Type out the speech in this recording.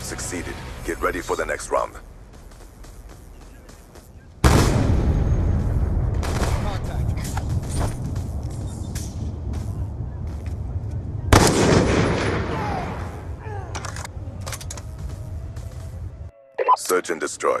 have succeeded. Get ready for the next round. Search and destroy.